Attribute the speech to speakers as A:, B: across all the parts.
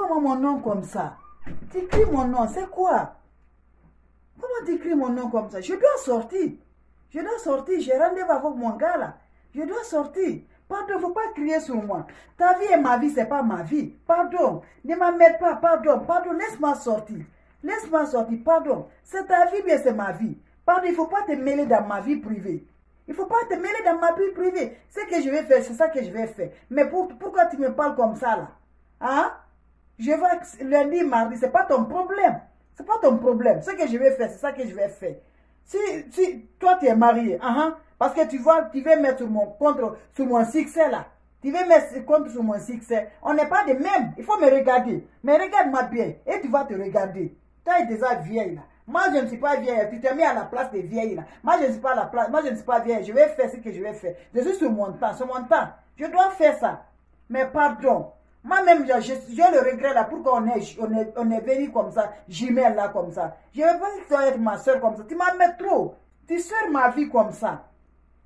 A: comment mon nom comme ça? Tu écris mon nom, c'est quoi? Comment tu écris mon nom comme ça? Je dois sortir. Je dois sortir. J'ai rendez-vous avec mon gars là. Je dois sortir. Pardon, faut pas crier sur moi. Ta vie et ma vie, c'est pas ma vie. Pardon. Ne m'emmène pas. Pardon. Pardon. Laisse-moi sortir. Laisse-moi sortir. Pardon. C'est ta vie, bien c'est ma vie. Pardon, il faut pas te mêler dans ma vie privée. Il faut pas te mêler dans ma vie privée. Ce que je vais faire, c'est ça que je vais faire. Mais pour, pourquoi tu me parles comme ça là? Hein? Je vais lundi, mardi, c'est pas ton problème. C'est pas ton problème. Ce que je vais faire, c'est ça que je vais faire. Si, si toi tu es marié, uh -huh, parce que tu vas, tu veux mettre sur mon, contre, sur mon succès là. Tu veux mettre contre sur mon succès. On n'est pas de même. Il faut me regarder. Mais regarde-moi bien. Et tu vas te regarder. Tu es déjà vieille là. Moi, je ne suis pas vieille. Tu t'es mis à la place des vieilles là. Moi, je ne suis pas à la place. Moi, je ne suis pas vieille. Je vais faire ce que je vais faire. Je suis sur mon temps. Sur mon temps. Je dois faire ça. Mais pardon. Moi-même, je, le regrette là. Pourquoi on est, on est, venu comme ça, jumelle là comme ça. Je veux pas être ma soeur comme ça. Tu m'as trop. Tu sers ma vie comme ça.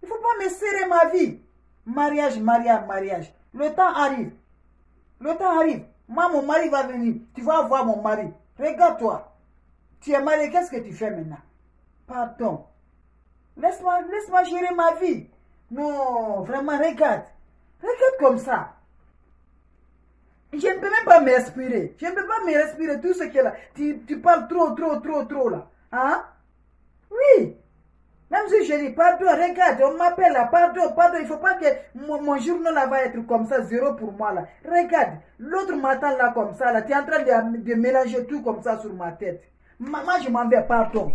A: Il faut pas me serrer ma vie. Mariage, mariage, mariage. Le temps arrive. Le temps arrive. Moi, mon mari va venir. Tu vas voir mon mari. Regarde-toi. Tu es marié, qu'est-ce que tu fais maintenant? Pardon. Laisse-moi laisse gérer ma vie. Non, vraiment, regarde. Regarde comme ça. Je ne peux même pas me respirer. Je ne peux pas me respirer tout ce qui est là. Tu, tu parles trop, trop, trop, trop là. Hein Oui. Même si je dis, pardon, regarde, on m'appelle là, pardon, pardon, il ne faut pas que mon, mon, journal là va être comme ça, zéro pour moi là. Regarde, l'autre matin là comme ça là, tu es en train de, de mélanger tout comme ça sur ma tête. Moi, je m'en vais, pardon.